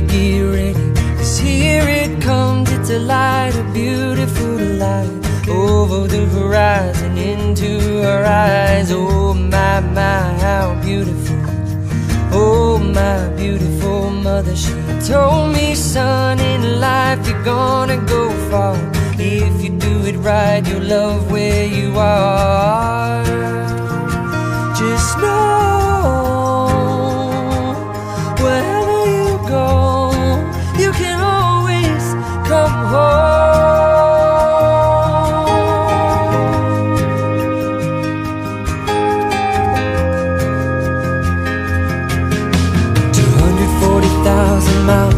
get ready Cause here it comes, it's a light, a beautiful light Over the horizon, into her eyes. Oh my, my, how beautiful. Oh my beautiful mother, she told me Son, in life you're gonna go far. If you do it right, you'll love where you are.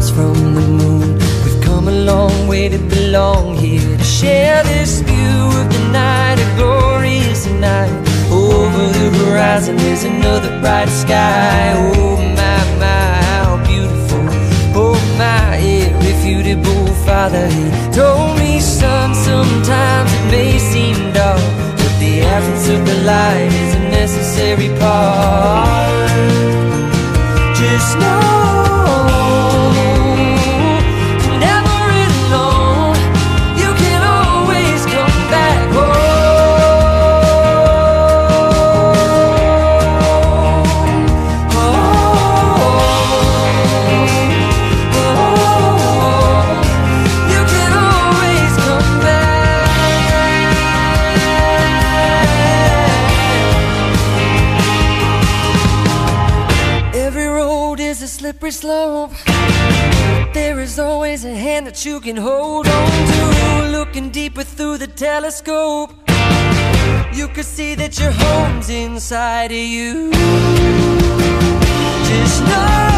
From the moon, we've come a long way to belong here to share this view of the night, a glorious night. Over the horizon is another bright sky. Oh my my, how beautiful! Oh my irrefutable father, he told me, son, sometimes it may seem dark, but the absence of the light is a necessary part. Just know, is a slippery slope. There is always a hand that you can hold on to. Looking deeper through the telescope, you could see that your home's inside of you. Just know.